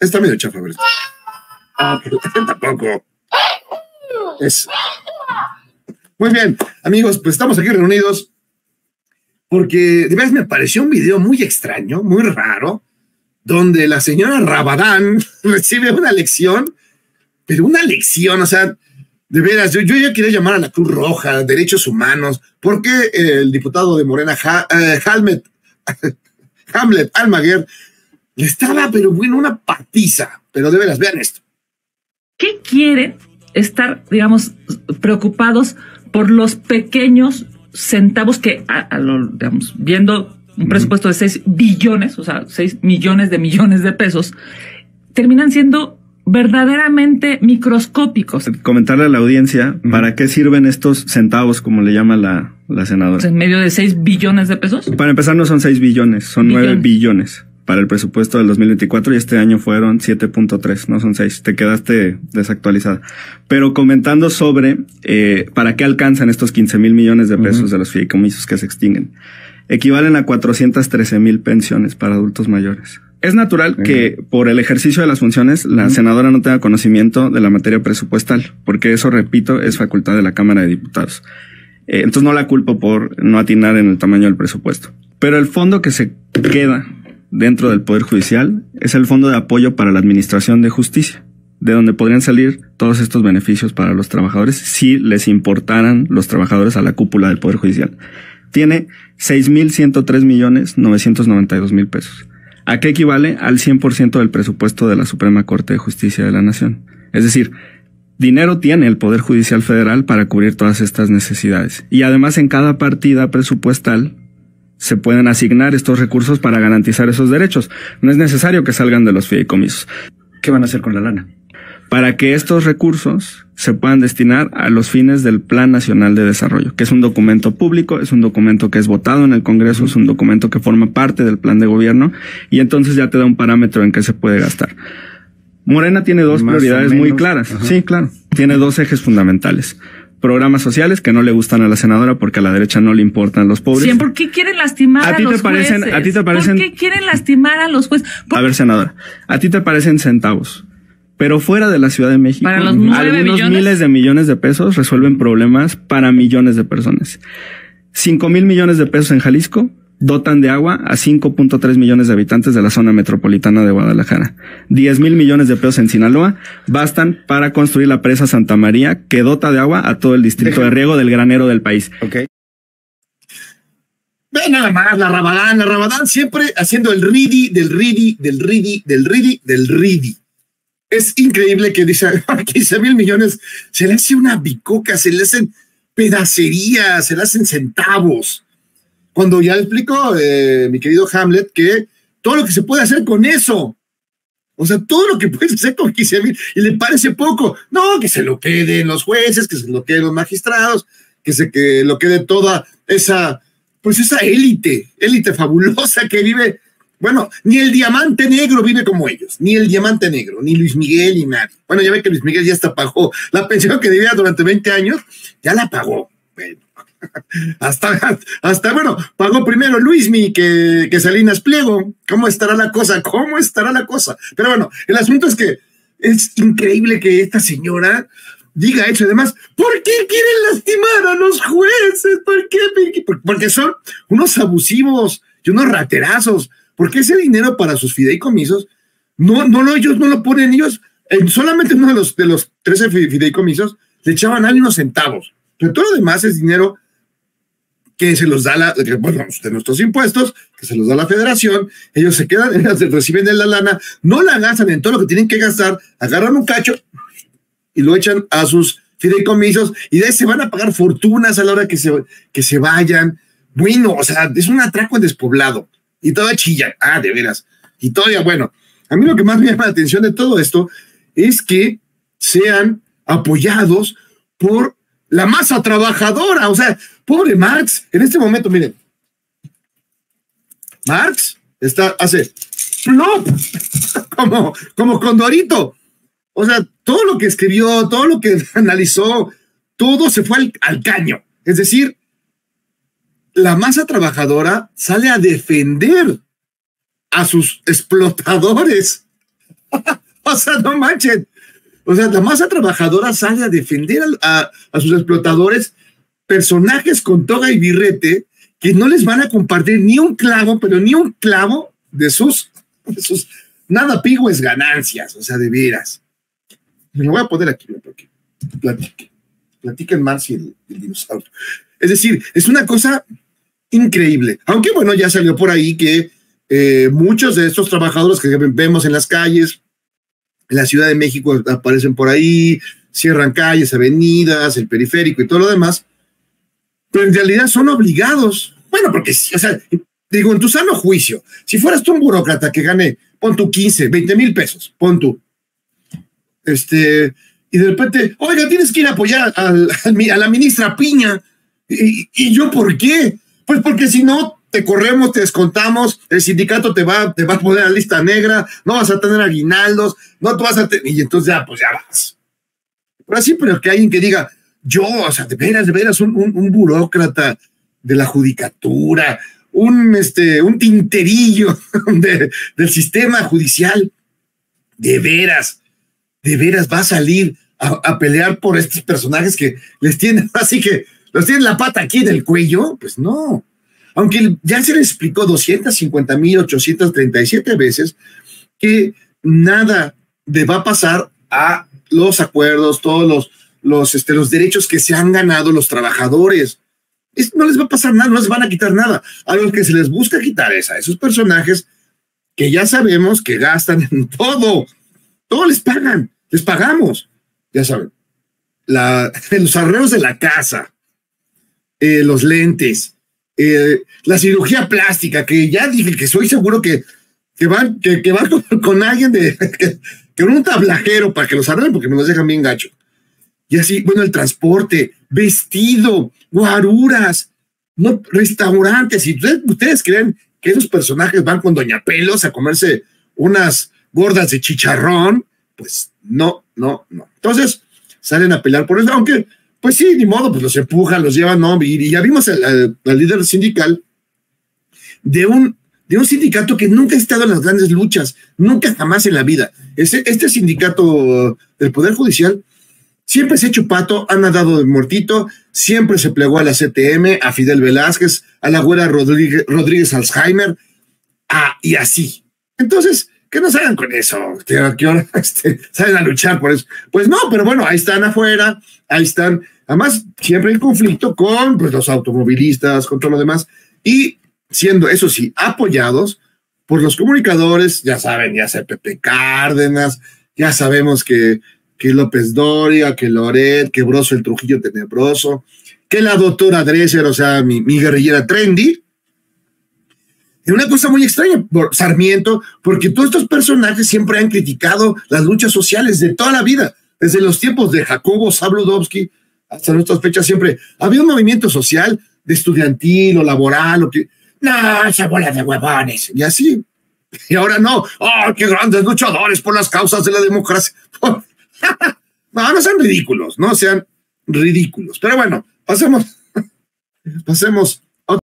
Está medio chafa, ¿verdad? Ah, pero tampoco. Es. Muy bien, amigos, pues estamos aquí reunidos porque de verdad me pareció un video muy extraño, muy raro, donde la señora Rabadán recibe una lección, pero una lección, o sea, de veras, yo, yo ya quería llamar a la Cruz Roja, Derechos Humanos, porque el diputado de Morena, eh, Hamlet Almaguer, le estaba, pero bueno, una patiza, pero de veras, vean esto. ¿Qué quieren estar, digamos, preocupados por los pequeños centavos que, a, lo, digamos, viendo un presupuesto de 6 billones, o sea, 6 millones de millones de pesos, terminan siendo verdaderamente microscópicos. Comentarle a la audiencia, ¿para qué sirven estos centavos, como le llama la, la senadora? ¿En medio de 6 billones de pesos? Para empezar, no son 6 billones, son 9 billones para el presupuesto del 2024 y este año fueron 7.3, no son 6. Te quedaste desactualizada. Pero comentando sobre eh, para qué alcanzan estos 15 mil millones de pesos de los fideicomisos que se extinguen. Equivalen a 413 mil pensiones para adultos mayores. Es natural que por el ejercicio de las funciones la senadora no tenga conocimiento de la materia presupuestal, porque eso, repito, es facultad de la Cámara de Diputados. Eh, entonces no la culpo por no atinar en el tamaño del presupuesto. Pero el fondo que se queda dentro del Poder Judicial es el Fondo de Apoyo para la Administración de Justicia, de donde podrían salir todos estos beneficios para los trabajadores si les importaran los trabajadores a la cúpula del Poder Judicial. Tiene 6.103 millones 992 mil pesos. ¿A qué equivale? Al 100% del presupuesto de la Suprema Corte de Justicia de la Nación. Es decir, dinero tiene el Poder Judicial Federal para cubrir todas estas necesidades. Y además en cada partida presupuestal se pueden asignar estos recursos para garantizar esos derechos. No es necesario que salgan de los fideicomisos. ¿Qué van a hacer con la lana? Para que estos recursos se puedan destinar a los fines del Plan Nacional de Desarrollo, que es un documento público, es un documento que es votado en el Congreso, es un documento que forma parte del plan de gobierno y entonces ya te da un parámetro en que se puede gastar. Morena tiene dos prioridades muy claras. Sí, claro. Tiene dos ejes fundamentales programas sociales que no le gustan a la senadora porque a la derecha no le importan los pobres. ¿por qué quieren lastimar a, ti te parecen, A ti te parecen. ¿Por qué quieren lastimar a los jueces? A ver, senadora, a ti te parecen centavos. Pero fuera de la Ciudad de México, algunos miles de millones de pesos resuelven problemas para millones de personas. Cinco mil millones de pesos en Jalisco dotan de agua a 5.3 millones de habitantes de la zona metropolitana de Guadalajara. 10 mil millones de pesos en Sinaloa bastan para construir la presa Santa María que dota de agua a todo el distrito de riego del granero del país. Okay. Ve nada más, la Rabadán, la Rabadán siempre haciendo el ridi, del ridi, del ridi, del ridi, del ridi. Es increíble que dice 15 mil millones, se le hace una bicoca, se le hacen pedacerías, se le hacen centavos cuando ya explicó eh, mi querido Hamlet que todo lo que se puede hacer con eso, o sea, todo lo que puedes hacer con 15 mil y le parece poco. No, que se lo queden los jueces, que se lo queden los magistrados, que se que lo quede toda esa, pues esa élite, élite fabulosa que vive. Bueno, ni el diamante negro vive como ellos, ni el diamante negro, ni Luis Miguel, ni nadie. Bueno, ya ve que Luis Miguel ya hasta pagó la pensión que debía durante 20 años, ya la pagó. Bueno, hasta, hasta, bueno, pagó primero Luismi que, que Salinas Pliego. ¿Cómo estará la cosa? ¿Cómo estará la cosa? Pero bueno, el asunto es que es increíble que esta señora diga eso. Además, ¿por qué quieren lastimar a los jueces? ¿Por qué? Porque son unos abusivos y unos raterazos. Porque ese dinero para sus fideicomisos, no, no, no ellos no lo ponen ellos. En solamente uno de los, de los 13 fideicomisos le echaban a unos centavos. Pero todo lo demás es dinero que se los da la, bueno, de nuestros impuestos, que se los da la federación, ellos se quedan, reciben la lana, no la gastan en todo lo que tienen que gastar, agarran un cacho y lo echan a sus fideicomisos y de ahí se van a pagar fortunas a la hora que se, que se vayan. Bueno, o sea, es un atraco despoblado y todo chilla. Ah, de veras. Y todavía, bueno, a mí lo que más me llama la atención de todo esto es que sean apoyados por la masa trabajadora. O sea, pobre Marx, en este momento, miren, Marx está, hace plop, como, como Condorito. O sea, todo lo que escribió, todo lo que analizó, todo se fue al, al caño. Es decir, la masa trabajadora sale a defender a sus explotadores. o sea, no manchen. O sea, la masa trabajadora sale a defender a, sus explotadores, personajes con toga y birrete, que no les van a compartir ni un clavo, pero ni un clavo de sus, sus nada pigües ganancias, o sea, de veras. Me lo voy a poner aquí, porque platique. Platiquen más y el, dinosaurio. Es decir, es una cosa increíble. Aunque bueno, ya salió por ahí que eh, muchos de estos trabajadores que vemos en las calles, en la Ciudad de México aparecen por ahí, cierran calles, avenidas, el periférico y todo lo demás, pero en realidad son obligados. Bueno, porque, o sea, digo, en tu sano juicio, si fueras tú un burócrata que gane, pon tu 15, 20 mil pesos, pon tú, este, y de repente, oiga, tienes que ir a apoyar a, la ministra Piña. ¿Y, ¿Y, yo por qué? Pues porque si no, corremos, te descontamos, el sindicato te va, te va a poner a lista negra, no vas a tener aguinaldos, no te vas a tener, y entonces ya, pues ya vas. Pero así, pero que alguien que diga, yo, o sea, de veras, de veras, un, un, burócrata de la judicatura, un, este, un tinterillo del sistema judicial, de veras, de veras va a salir a, pelear por estos personajes que les tienen, así que los tienen la pata aquí del cuello, pues no. Aunque ya se les explicó 250.837 veces que nada le va a pasar a los acuerdos, todos los, los, este, los derechos que se han ganado los trabajadores. no les va a pasar nada, no les van a quitar nada. A que se les busca quitar es a esos personajes que ya sabemos que gastan en todo. Todo les pagan, les pagamos. Ya saben, los arreglos de la casa, eh, los lentes, eh, la cirugía plástica, que ya dije que soy seguro que, que van, que, que van con, alguien de que, con un tablajero para que los arreglen porque me los dejan bien gacho. Y así, bueno, el transporte, vestido, guaruras, no, restaurantes. Y ustedes, ustedes creen que esos personajes van con Doña Pelos a comerse unas gordas de chicharrón, pues no, no, no. Entonces salen a pelear por eso, aunque pues sí, ni modo, pues los empujan, los llevan, no, y, ya vimos al, líder sindical de un, de un sindicato que nunca ha estado en las grandes luchas, nunca jamás en la vida. Este, sindicato del Poder Judicial siempre se ha hecho pato, ha nadado de muertito, siempre se plegó a la CTM, a Fidel Velázquez, a la güera Rodríguez Alzheimer, y así. Entonces, ¿qué nos hagan con eso? ¿Qué hora este, salen a luchar por eso? Pues no, pero bueno, ahí están afuera, ahí están, además siempre en conflicto con pues, los automovilistas, con todo lo demás, y siendo, eso sí, apoyados por los comunicadores, ya saben, ya sea Pepe Cárdenas, ya sabemos que, que López Doria, que Loret, que Broso el Trujillo Tenebroso, que la doctora Dresser, o sea, mi, guerrillera trendy, una cosa muy extraña Sarmiento, porque todos estos personajes siempre han criticado las luchas sociales de toda la vida, desde los tiempos de Jacobo Zabludovsky hasta nuestras fechas siempre. Había un movimiento social de estudiantil o laboral, o que, no, esa bola de huevones, y así. Y ahora no, oh, qué grandes luchadores por las causas de la democracia. no, no sean ridículos, no sean ridículos. Pero bueno, pasemos, pasemos